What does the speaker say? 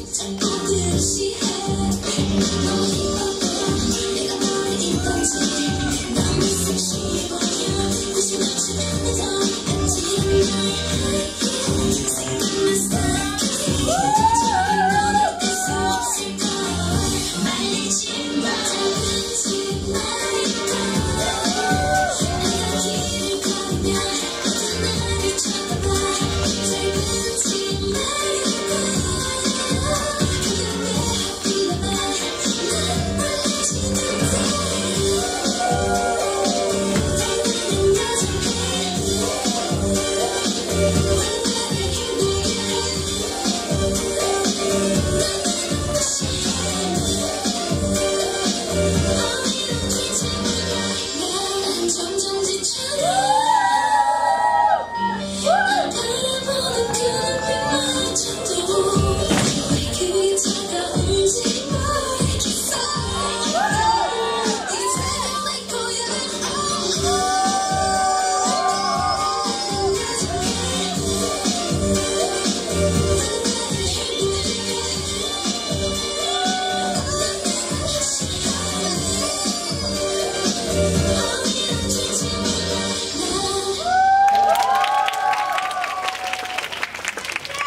I guess Thank you.